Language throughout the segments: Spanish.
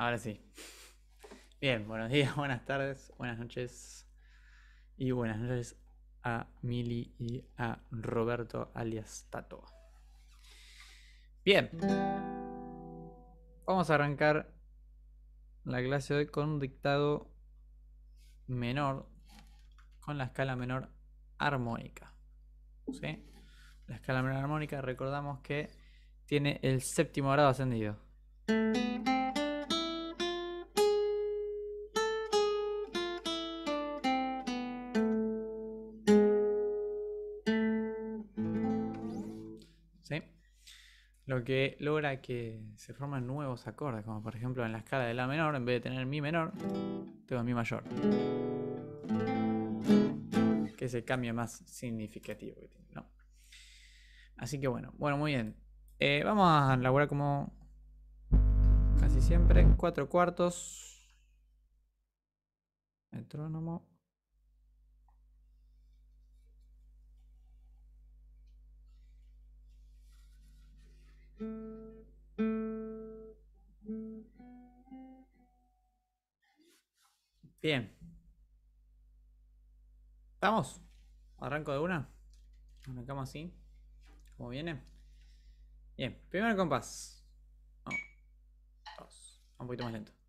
ahora sí. Bien, buenos días, buenas tardes, buenas noches. Y buenas noches a Mili y a Roberto alias Tato. Bien. Vamos a arrancar la clase de hoy con un dictado menor, con la escala menor armónica. La escala menor armónica, recordamos que tiene el séptimo grado ascendido. Lo que logra que se formen nuevos acordes, como por ejemplo en la escala de La menor, en vez de tener Mi menor, tengo Mi mayor. Que es el cambio más significativo que tiene. Así que bueno, bueno, muy bien. Eh, vamos a elaborar como casi siempre cuatro cuartos. Metrónomo. Bien. ¿Estamos? ¿Arranco de una? Arrancamos así. Como viene. Bien, primer compás. Un poquito más lento.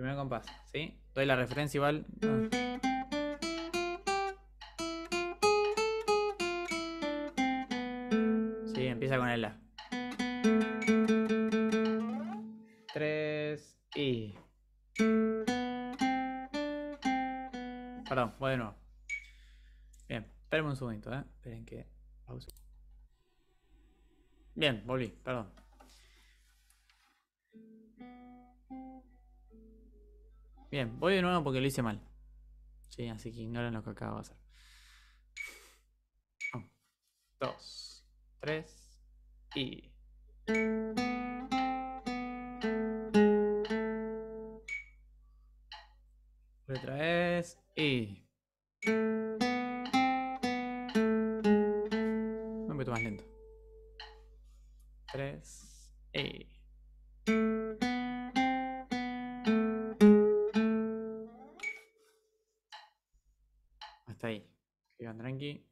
Primer compás, ¿sí? Doy la referencia igual. Ah. Sí, empieza con el La. 3 y. Perdón, voy de nuevo. Bien, espérenme un segundito, ¿eh? Esperen que. Bien, volví, perdón. Bien, voy de nuevo porque lo hice mal. Sí, así que ignoren lo que acabo de hacer. 2, 3 y. Otra vez y. Un poquito más lento. 3 y. Sigan tranqui.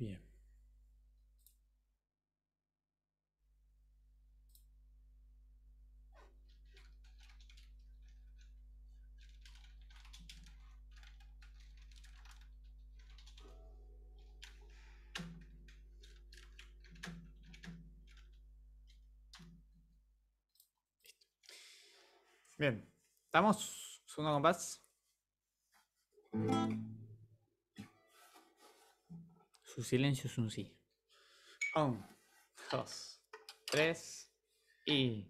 Bien. Bien. ¿Estamos? Segundo compás. Su silencio es un sí. Un, dos, tres y.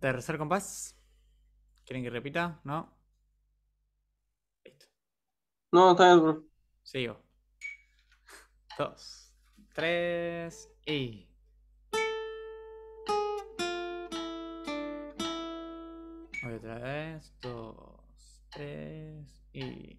Tercer compás. ¿Quieren que repita? ¿No? Listo. No, está bien, bro. Sigo. Dos. Tres. Y. Voy otra vez. Dos. Tres. Y.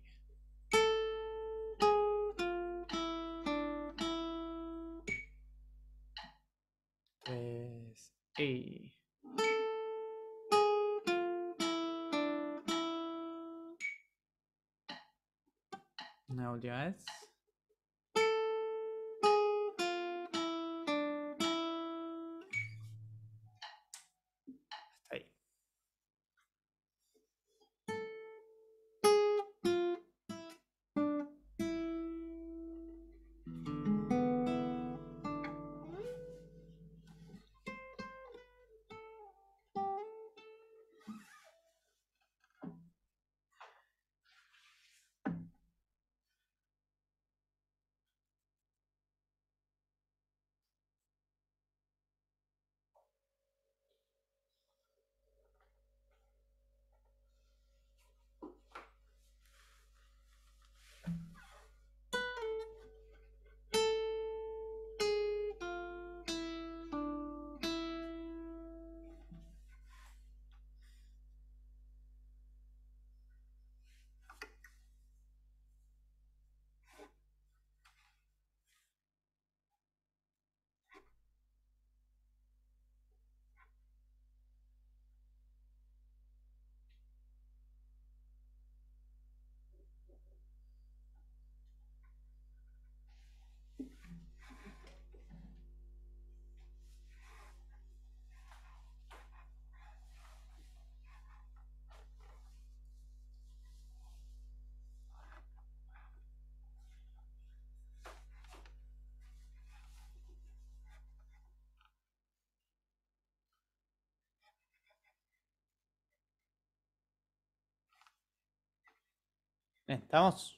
¿estamos?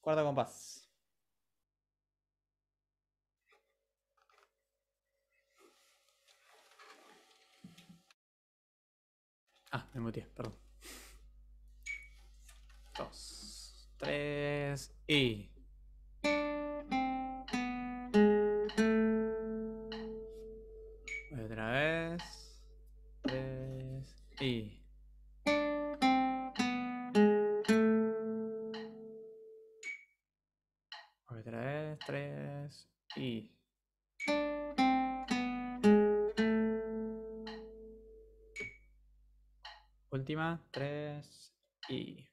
Cuarto compás. Ah, me muteé, perdón. Dos, tres y. Otra vez. Tres y. y. Última, tres y.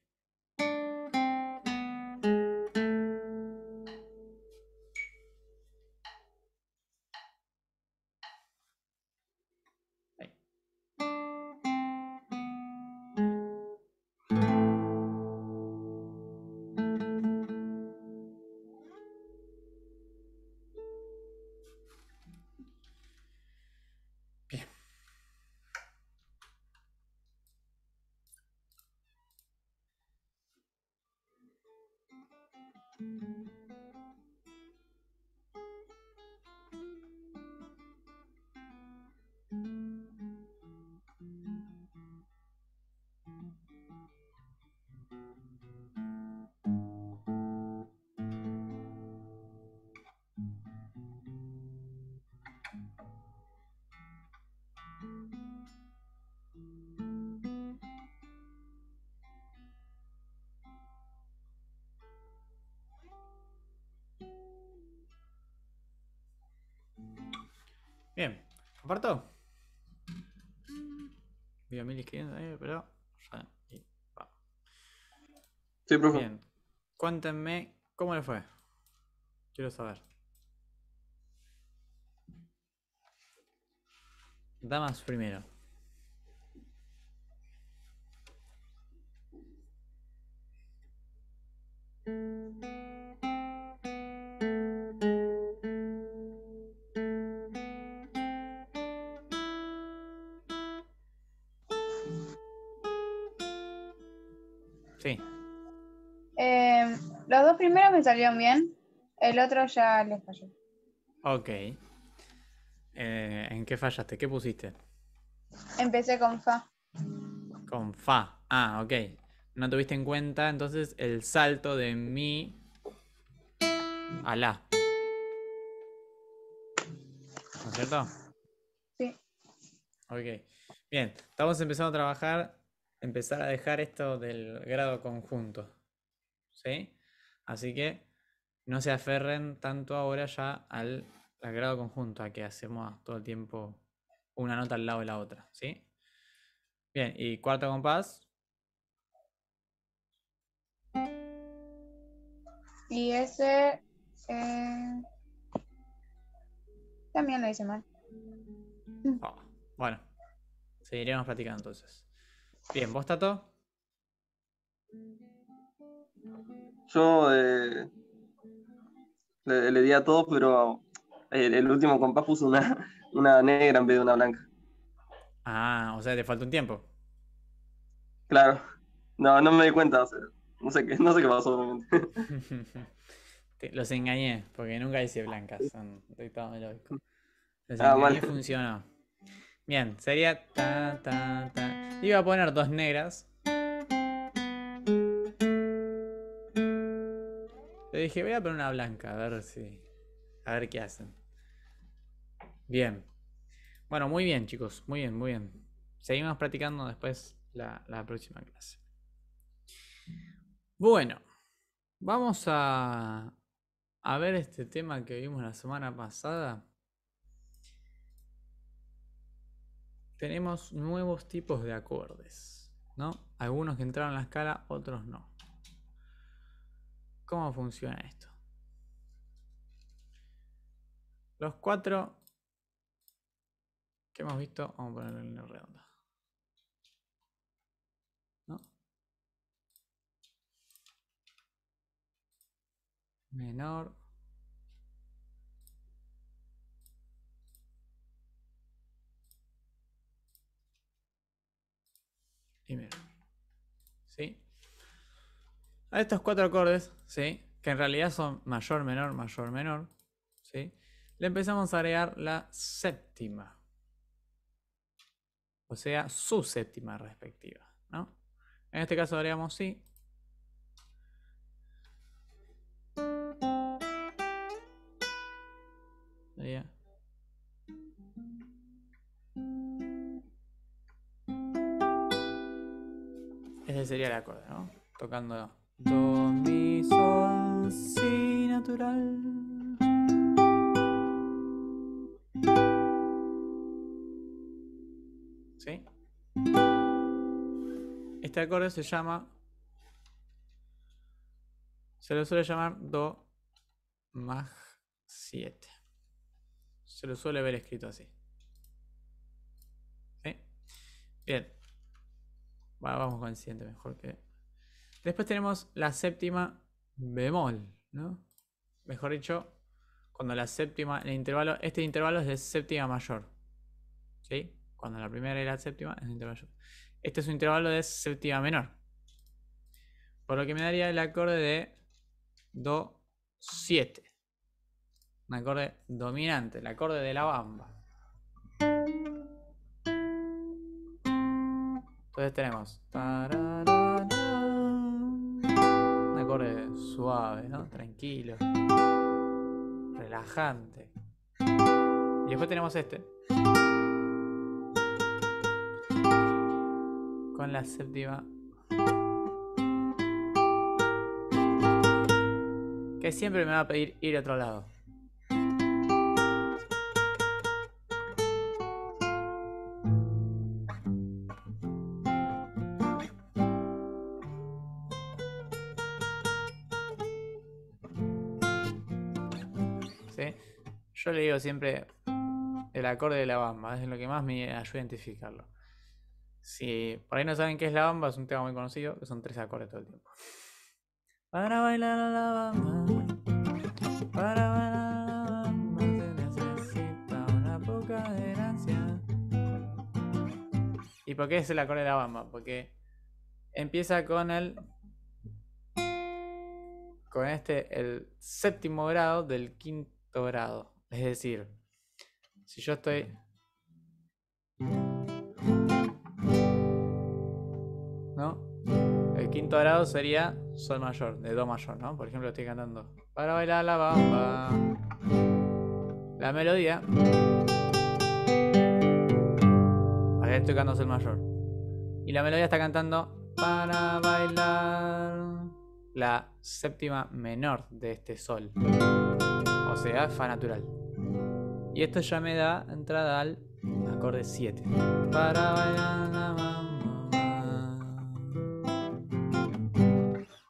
Bien, ¿comparto? Vi a mil escribiendo ahí, pero. ya, y va. Sí, profe. Bien, cuéntenme cómo le fue. Quiero saber. Damas primero. Sí, Eh, los dos primeros me salieron bien, el otro ya les falló. ok. eh, ¿en qué fallaste? ¿Qué pusiste? Empecé con Fa. Con Fa. Ah, ok. No tuviste en cuenta entonces el salto de Mi a La. ¿No es cierto? Sí. Ok. Bien, estamos empezando a trabajar, empezar a dejar esto del grado conjunto. ¿Sí? Así que no se aferren tanto ahora ya al, al grado conjunto, a que hacemos todo el tiempo una nota al lado de la otra. ¿Sí? Bien, y cuarto compás. Y ese eh, también lo hice mal. Ah, bueno, seguiremos practicando entonces. Bien, ¿vos, Tato? Yo eh, le, le di a todos, pero el, el último compás puso una, una negra en vez de una blanca. Ah, o sea, te falta un tiempo. Claro. No, no me di cuenta. o sea, no, sé qué, no sé qué pasó realmente. Te- Los engañé, porque nunca hice blancas, son dictados melódicos. Los Ah, engañé, funcionó. Bien, sería ta, ta, ta. Iba a poner dos negras. Le dije, voy a poner una blanca, a ver si. A ver qué hacen. Bien. Bueno, muy bien, chicos. Muy bien, muy bien. Seguimos practicando después la, la próxima clase. Bueno, vamos a, a ver este tema que vimos la semana pasada. Tenemos nuevos tipos de acordes, ¿no? Algunos que entraron en la escala, otros no. ¿Cómo funciona esto? Los cuatro que hemos visto, vamos a ponerlo en línea redonda. ¿No? Menor. Y menor. ¿Sí? A estos cuatro acordes, ¿sí? Que en realidad son mayor, menor, mayor, menor. ¿Sí? Le empezamos a agregar la séptima. O sea, su séptima respectiva, ¿no? En este caso agregamos si. Sería. Ese sería el acorde, ¿no? Tocando Do, Mi, Sol, Si natural. ¿Sí? Este acorde se llama. Se lo suele llamar Do Mag 7. Se lo suele ver escrito así. ¿Sí? Bien. Vamos con el siguiente mejor que. Después tenemos la séptima bemol, ¿no? Mejor dicho, cuando la séptima, el intervalo, este intervalo es de séptima mayor. ¿Sí? Cuando la primera y la séptima es un intervalo mayor. Este es un intervalo de séptima menor. Por lo que me daría el acorde de Do 7. Un acorde dominante, el acorde de la bamba. Entonces tenemos un acorde suave, ¿no? Tranquilo, relajante. Y después tenemos este. Con la séptima. Que siempre me va a pedir ir a otro lado. Siempre el acorde de la bamba, es lo que más me ayuda a identificarlo. Si por ahí no saben qué es la bamba, es un tema muy conocido, que son tres acordes todo el tiempo. Para bailar a la bamba, para bailar a la bamba, se necesita una poca adherancia. ¿Y por qué es el acorde de la bamba? Porque empieza con el con este el séptimo grado del quinto grado. Es decir, Si yo estoy... ¿No? El quinto grado sería sol mayor, de do mayor, ¿no? Por ejemplo, estoy cantando para bailar la bamba. La melodía. Acá estoy cantando sol mayor. Y la melodía está cantando para bailar la séptima menor de este sol. O sea, fa natural. Y esto ya me da entrada al acorde 7. Para bailar la bamba.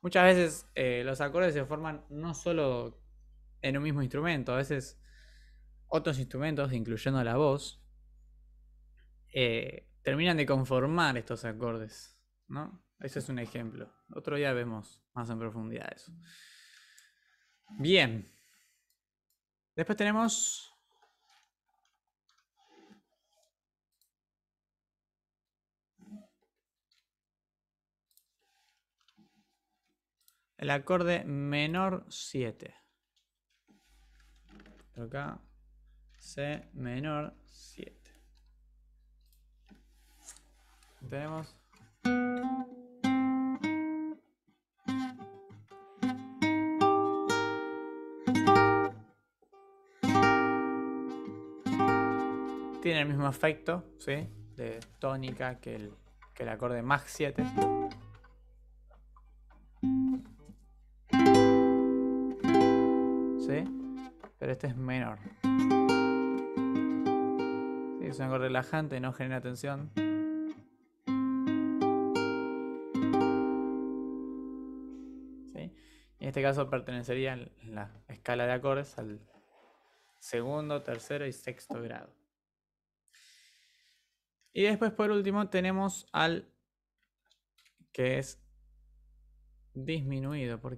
Muchas veces eh, los acordes se forman no solo en un mismo instrumento, a veces otros instrumentos, incluyendo la voz, eh, terminan de conformar estos acordes, ¿no? Ese es un ejemplo. Otro día vemos más en profundidad eso. Bien. Después tenemos el acorde menor 7. Acá C menor 7. Tenemos tiene el mismo efecto, ¿sí? De tónica que el, que el acorde Maj 7. Pero este es menor. Es un acorde relajante, no genera tensión. ¿Sí? En este caso pertenecería en la escala de acordes al segundo, tercero y sexto grado. Y después por último tenemos al que es disminuido. ¿Por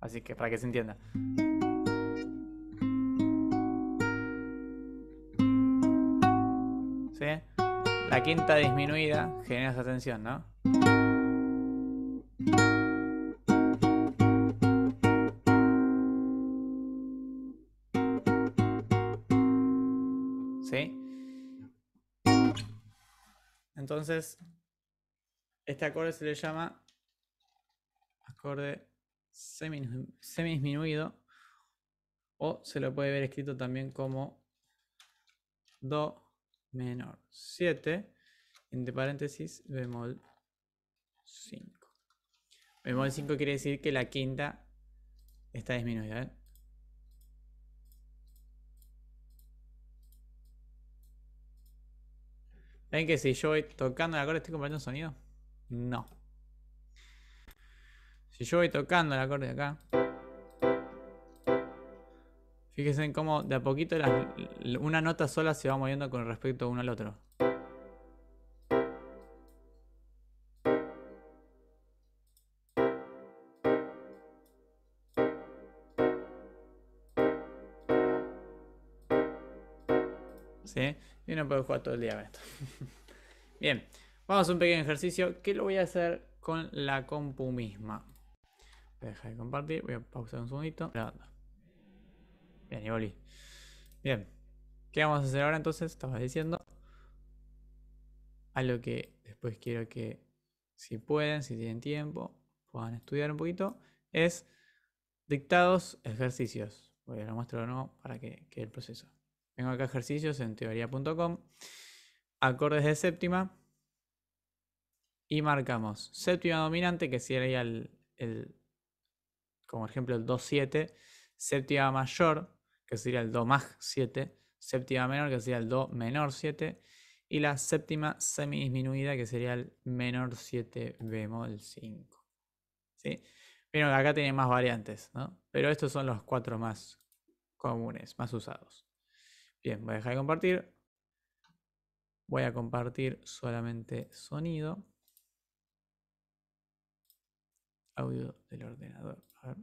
Así que para que se entienda. ¿Sí? La quinta disminuida genera esa tensión, ¿no? ¿Sí? Entonces, este acorde se le llama acorde semidisminuido o se lo puede ver escrito también como do menor 7 entre paréntesis bemol 5 bemol 5 quiere decir que la quinta está disminuida ¿eh? ¿Ven que si yo voy tocando el acorde estoy compartiendo sonido? No. Si yo voy tocando el acorde de acá, fíjense en cómo de a poquito una nota sola se va moviendo con respecto uno al otro. ¿Sí? Y uno puede jugar todo el día con esto. Bien, vamos a un pequeño ejercicio que lo voy a hacer con la compu misma. A dejar de compartir, voy a pausar un segundito. Bien, y volví. Bien, ¿qué vamos a hacer ahora entonces? Estaba diciendo. Algo que después quiero que, si pueden, si tienen tiempo, puedan estudiar un poquito, es dictados ejercicios. Voy a lo muestro de nuevo para que quede el proceso. Tengo acá ejercicios en teoría.com. Acordes de séptima. Y marcamos séptima dominante, que sería el, el como ejemplo el Do7. Séptima mayor, que sería el Do más 7. Séptima menor, que sería el Do menor 7. Y la séptima semidisminuida, que sería el menor 7 bemol 5. ¿Sí? Vieron que acá tiene más variantes, ¿no? Pero estos son los cuatro más comunes, más usados. Bien, voy a dejar de compartir. Voy a compartir solamente sonido. Audio del ordenador. A ver.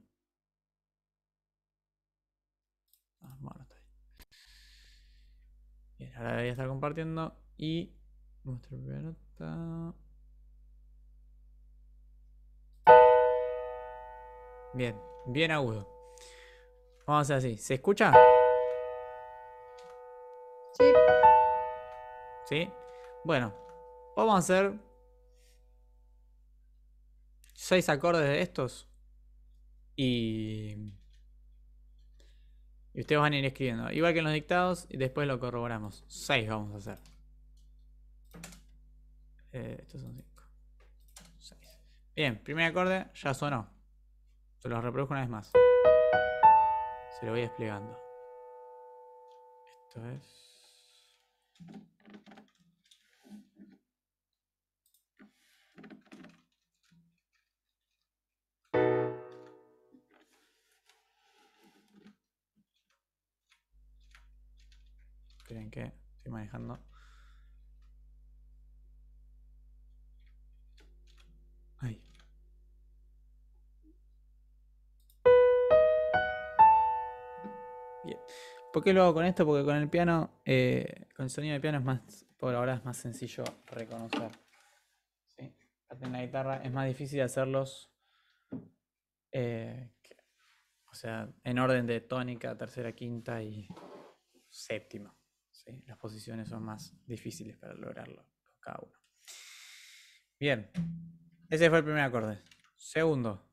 Ah, bueno, está ahí. Bien, ahora voy a estar compartiendo y nuestra primera nota. Bien, bien agudo. Vamos a hacer así. ¿Se escucha? Sí. ¿Sí? Bueno, vamos a hacer seis acordes de estos. Y. Y ustedes van a ir escribiendo. Igual que en los dictados, y después lo corroboramos. Seis vamos a hacer. Eh, estos son cinco. Seis. Bien, primer acorde ya sonó. Se los reproduzco una vez más. Se lo voy explicando. Esto es. Esperen que estoy manejando. Ahí. Bien. ¿Por qué lo hago con esto? Porque con el piano, eh, con el sonido de piano es más, por ahora es más sencillo reconocer. ¿sí? En la guitarra es más difícil hacerlos, eh, o sea, en orden de tónica, tercera, quinta y séptima. ¿Sí? Las posiciones son más difíciles para lograrlo cada uno. Bien, ese fue el primer acorde. Segundo.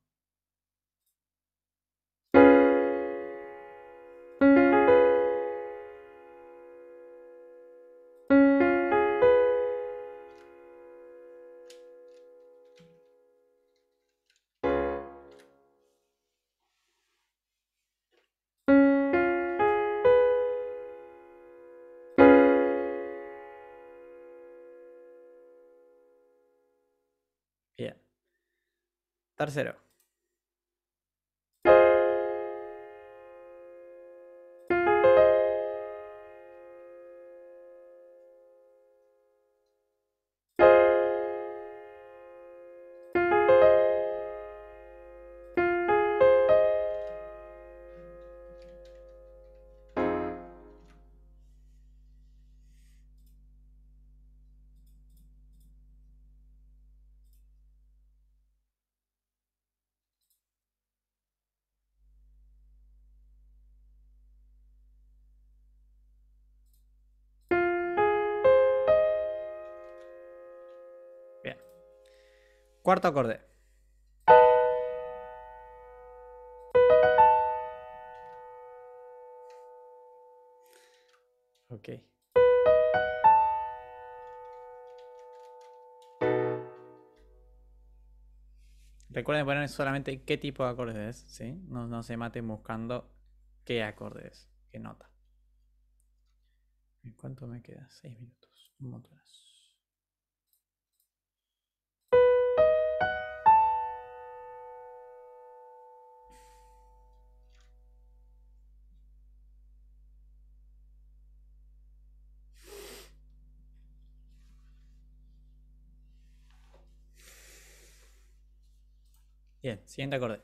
Tercero. Cuarto acorde. Ok. Recuerden poner solamente qué tipo de acorde es, ¿sí? No, no se maten buscando qué acorde es, qué nota. ¿Y ¿Cuánto me queda? Seis minutos. Un montonazo. Bien, siguiente acorde.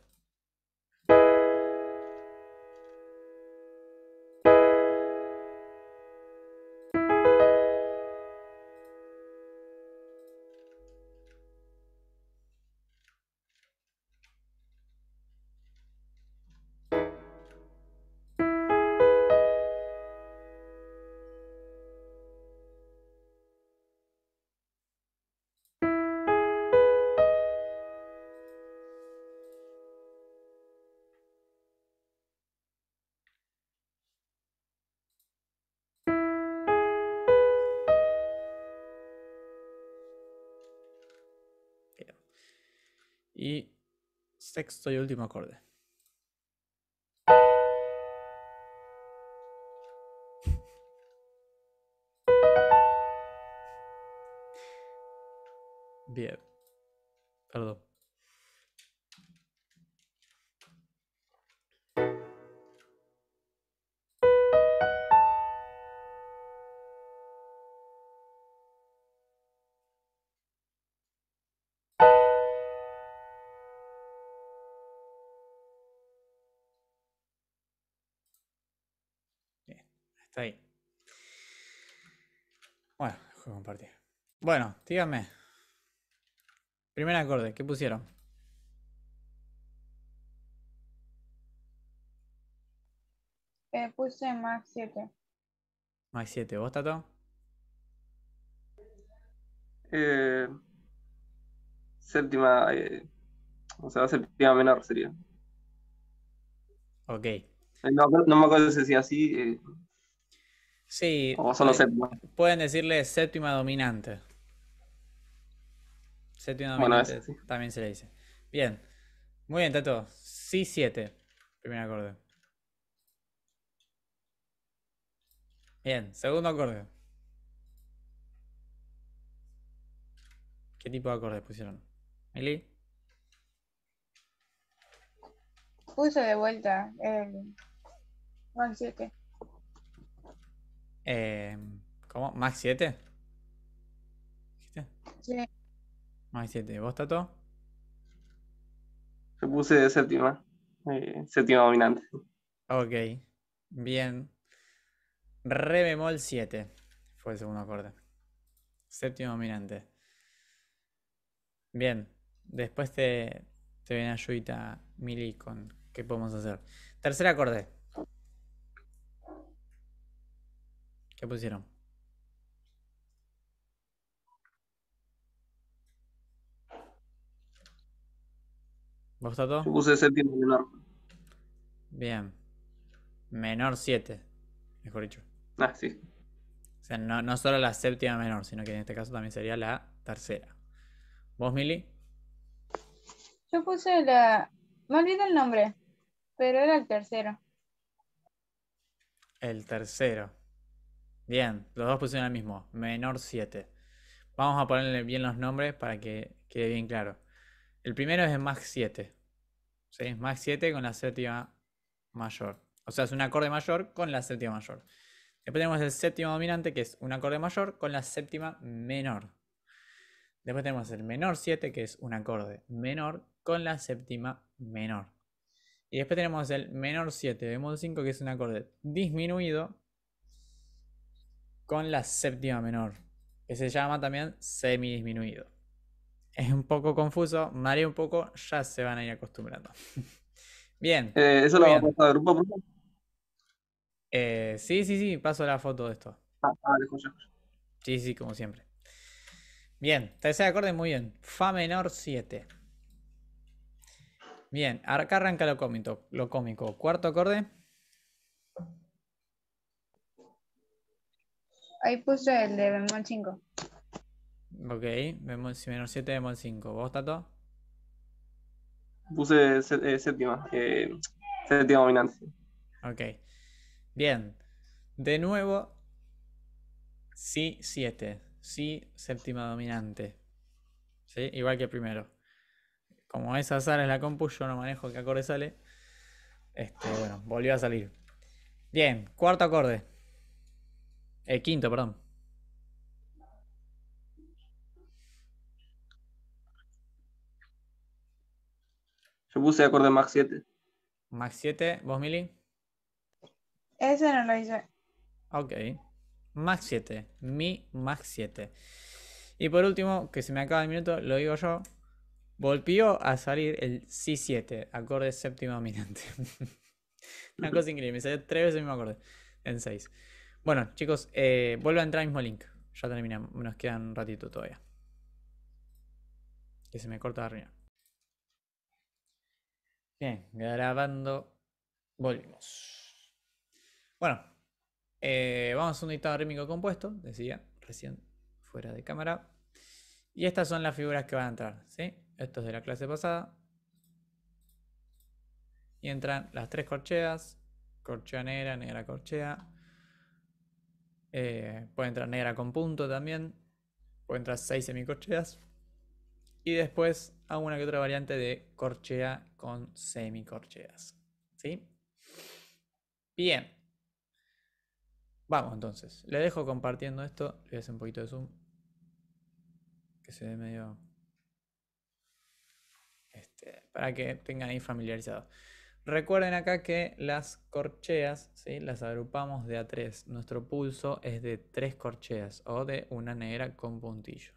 Y sexto y último acorde. Bueno, díganme. Primer acorde, ¿qué pusieron? Eh, puse más 7. Más 7. ¿Vos, Tato? Eh, séptima, eh, o sea, séptima menor sería. Ok. Eh, No, no me acuerdo si decía así, eh, Sí. o solo eh, séptima. Pueden decirle séptima dominante. Séptima Bueno, dominante sí. también se le dice. Bien. Muy bien, Tato. Si 7. Primer acorde. Bien, segundo acorde. ¿Qué tipo de acordes pusieron? Mili. Puse de vuelta el más 7. Eh, ¿Cómo? ¿Max 7? ¿Dijiste? Sí. Max 7. ¿Vos, Tato? Yo puse séptima, eh, séptima dominante. Ok. Bien. Re bemol 7. Fue el segundo acorde. Séptimo dominante. Bien. Después te, te viene ayudita Mili con qué podemos hacer. Tercer acorde. ¿Qué pusieron? ¿Vos, Tato? Yo puse séptima menor. Bien. Menor 7. Mejor dicho. Ah, sí. O sea, no, no solo la séptima menor, sino que en este caso también sería la tercera. ¿Vos, Mili? Yo puse la. Me olvidé el nombre, pero era el tercero. El tercero. Bien, los dos pusieron el mismo. Menor 7. Vamos a ponerle bien los nombres para que quede bien claro. El primero es el Max 7. ¿Sí? Max 7 con la séptima mayor. O sea, es un acorde mayor con la séptima mayor. Después tenemos el séptimo dominante, que es un acorde mayor con la séptima menor. Después tenemos el menor 7, que es un acorde menor con la séptima menor. Y después tenemos el menor 7 bemol 5, que es un acorde disminuido con la séptima menor, que se llama también semidisminuido. Es un poco confuso, maría un poco, ya se van a ir acostumbrando. Bien, Eh, eso lo bien. vamos a pasar de grupo por grupo. eh, sí, sí, sí, paso la foto de esto. Ah, vale, joya. Sí, sí, como siempre. Bien, tercer acorde, muy bien. Fa menor 7. Bien, acá arranca lo cómico. Lo cómico. Cuarto acorde. Ahí puse el de bemol 5. Ok, bemol, si menor 7, bemol 5. ¿Vos, Tato? Puse eh, séptima, eh, séptima dominante. Ok. Bien. De nuevo, Si 7. Si séptima dominante. ¿Sí? Igual que primero. Como esa sale en la compu, yo no manejo qué acorde sale. Este, bueno, volvió a salir. Bien, cuarto acorde. El quinto, perdón. Yo puse acorde max 7. Max 7, ¿vos, Mili? Ese no lo hice. Ok. Max 7. Mi Max 7. Y por último, que se me acaba el minuto, lo digo yo. Volvió a salir el Si 7, acorde séptimo dominante. Una cosa increíble, me salió tres veces el mismo acorde en 6. Bueno, chicos, eh, vuelvo a entrar al mismo link. Ya terminamos, nos queda un ratito todavía. Que se me corta la reunión. Bien, grabando. Volvimos. Bueno, eh, vamos a un dictado rítmico compuesto, decía recién fuera de cámara. Y estas son las figuras que van a entrar, ¿sí? Esto es de la clase pasada. Y entran las tres corcheas, corchea negra, negra corchea. Eh, puede entrar negra con punto también. Puede entrar seis semicorcheas. Y después alguna que otra variante de corchea con semicorcheas. ¿Sí? Bien. Vamos entonces. Le dejo compartiendo esto. Le voy a hacer un poquito de zoom. Que se ve medio. Este, para que tengan ahí familiarizado. Recuerden acá que las corcheas, ¿sí? las agrupamos de a tres. Nuestro pulso es de tres corcheas o de una negra con puntillo.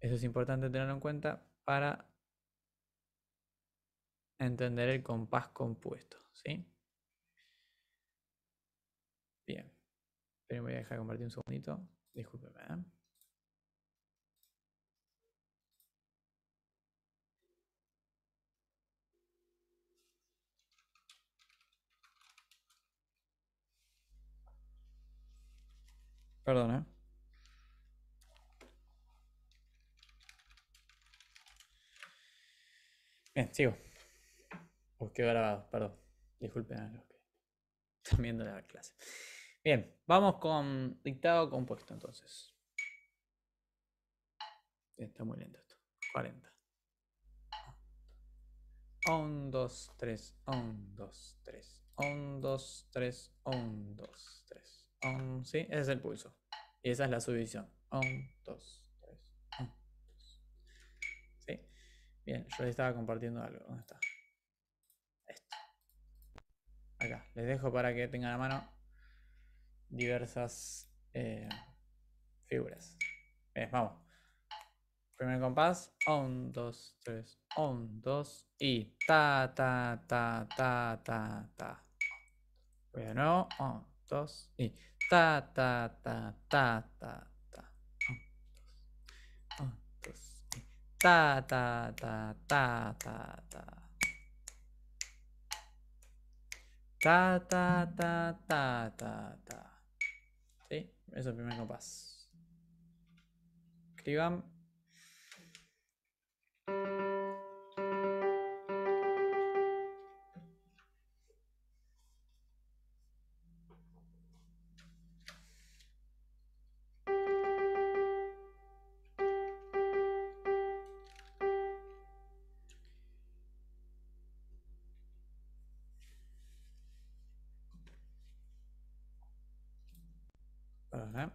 Eso es importante tenerlo en cuenta para entender el compás compuesto, ¿sí? Bien. Pero voy a dejar de compartir un segundito. Discúlpeme. ¿eh? ¿eh? Bien, sigo. Os quedó grabado, perdón. Disculpen a los que están viendo la clase. Bien, vamos con dictado compuesto entonces. Está muy lento esto. 40. 1, 2, 3, 1, 2, 3, 1, 2, 3, 1, 2, 3. ¿Sí? Ese es el pulso. Y esa es la subdivisión. 1, 2, Bien, yo les estaba compartiendo algo. ¿Dónde está? Esto. Acá. Les dejo para que tengan a mano diversas eh, figuras. Bien, vamos. Primer compás. 1, 2, 3. 1, 2 y ta, ta, ta, ta, ta, ta. Voy de nuevo. 1, 2 y ta, ta, ta, ta, ta, ta, ta, ta, ta, ta, ta. Ta, ta, ta, ta, ta, ta. ¿Sí? Es el primer compás. Escriban. Perdón,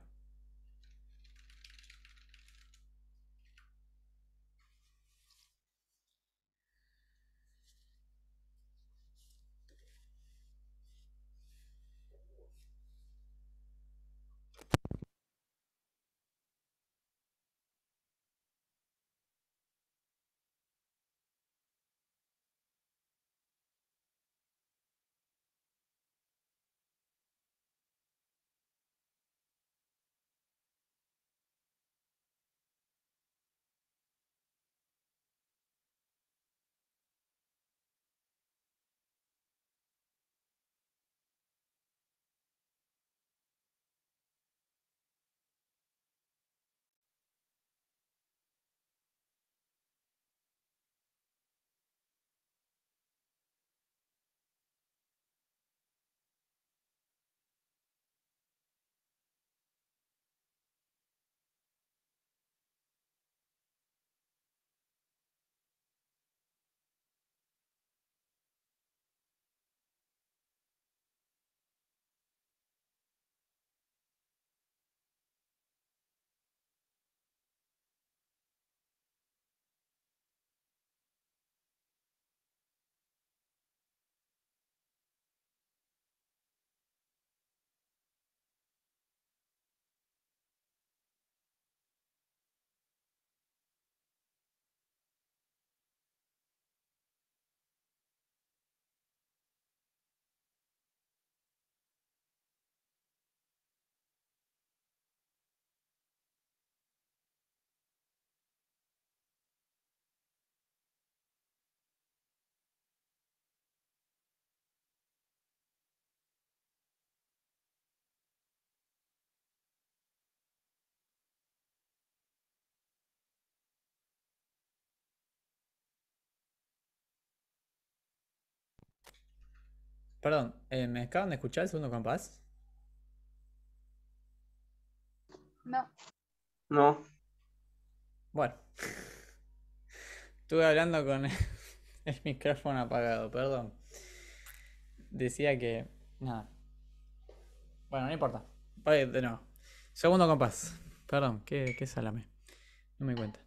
Perdón, eh, ¿me acaban de escuchar el segundo compás? No. No. Bueno. Estuve hablando con el micrófono apagado, perdón. Decía que. Nada. Bueno, no importa. Voy de nuevo. Segundo compás. Perdón, qué, qué salame. No me cuenta.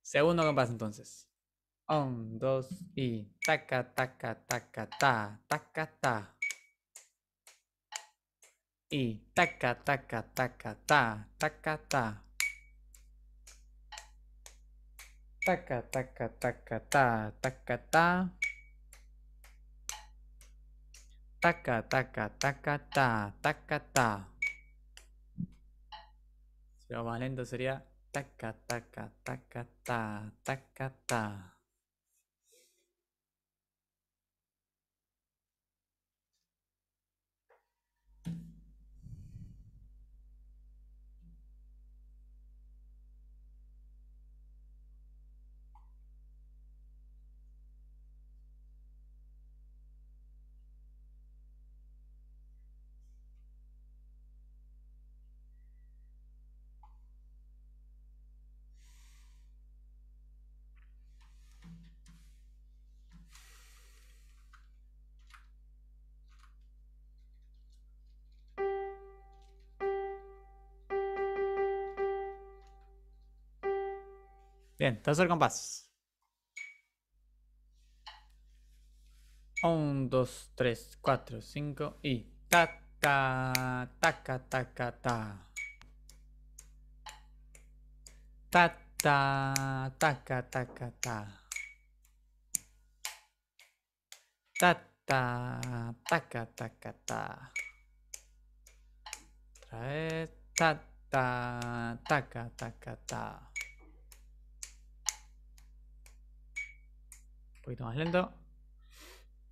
Segundo compás entonces. Un, dos y taca, taca, taca, ta, taca, ta. Y taca, taca, taca, ta, taca, ta. Taca, taca, taca, ta, taca, ta. Taca, taca, taca, ta, taca, ta. Si lo más lento sería taca, taca, taca, ta, taca, ta. Bien, compás. Un, dos, tres, cuatro, cinco y ta ta taca taca ta. Ta ta taca taca ta. Ta ta taca taca ta. Otra vez ta ta taca taca ta. Un poquito más lento.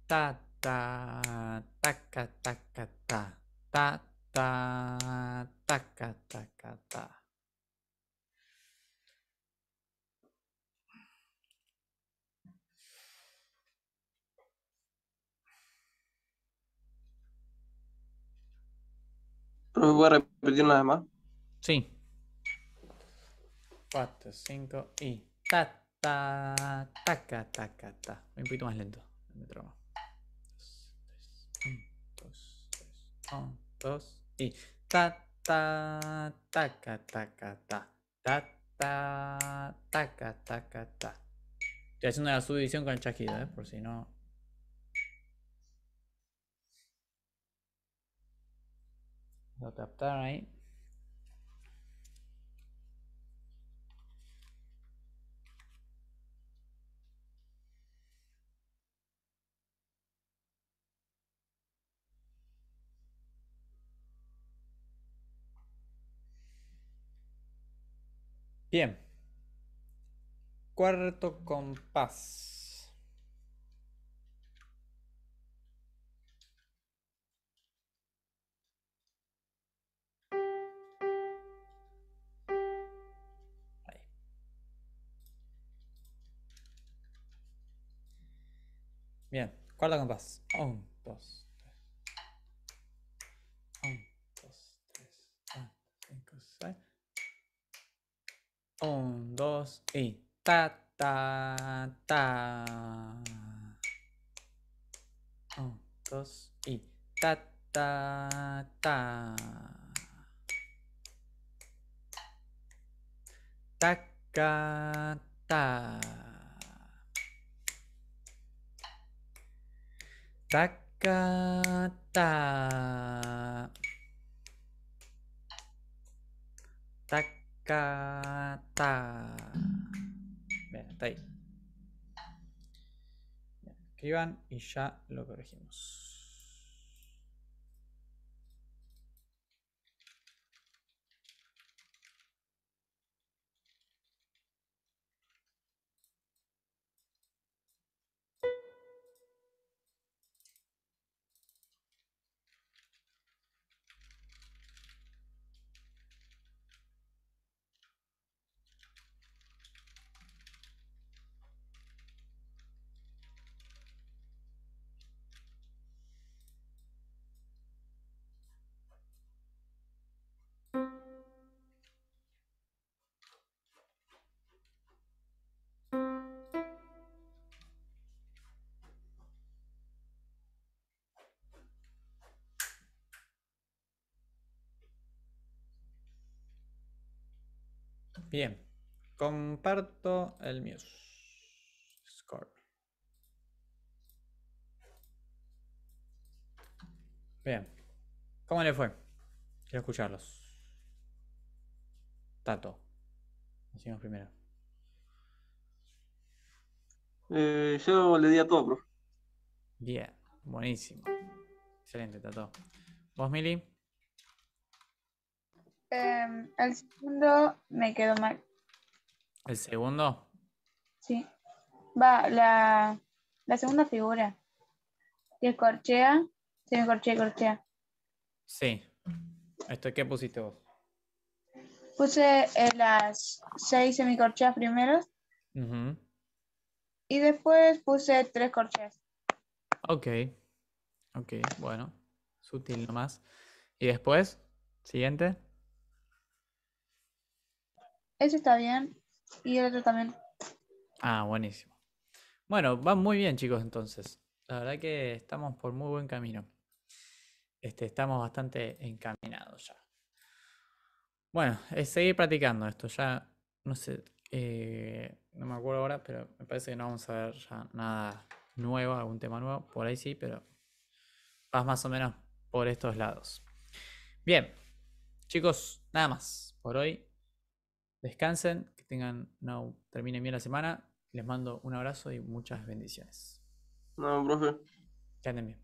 Ta ta taca taca ta. Ta ta taca taca ta. Profe, ¿puede repetir una vez más? Sí. 4, 5 y ta ta taca taca ta. Un poquito más lento. Me trabo. 2, 3, 1, 2 y ta ta taca taca ta. Ta ta taca taca ta. Estoy haciendo la subdivisión con el chasquido, ¿eh? por si no. Lo captaron ahí. Bien. Cuarto compás. Bien, cuarto compás. Un, dos, tres. Un, dos, tres, cuatro, cinco, seis. Un, dos y ta ta ta. Un, dos y ta ta ta. Taca ta. Taca ta. Taca ta. Bien, está ahí. Escriban y ya lo corregimos. Bien, comparto el Muse. score. Bien. ¿Cómo le fue? Quiero escucharlos. Tato. Decimos primero. Eh, yo le di a todo, profe. Bien. Buenísimo. Excelente, Tato. ¿Vos, Mili? Em, el segundo me quedó mal. ¿El segundo? Sí. Va, la, la segunda figura. Que corchea. Me corchea y corchea. Sí. Esto, ¿Qué pusiste vos? Puse eh, las seis semicorcheas primero Ujú. y después puse tres corcheas. Ok. Ok, bueno. Sutil nomás. ¿Y después? Siguiente. Ese está bien. Y el otro también. Ah, buenísimo. Bueno, va muy bien, chicos, entonces. La verdad que estamos por muy buen camino. Este, estamos bastante encaminados ya. Bueno, es seguir practicando esto. Ya, no sé, eh, no me acuerdo ahora, pero me parece que no vamos a ver ya nada nuevo, algún tema nuevo. Por ahí sí, pero vas más o menos por estos lados. Bien, chicos, nada más por hoy. Descansen, que tengan, no terminen bien la semana. Les mando un abrazo y muchas bendiciones. No, profe. Que anden bien.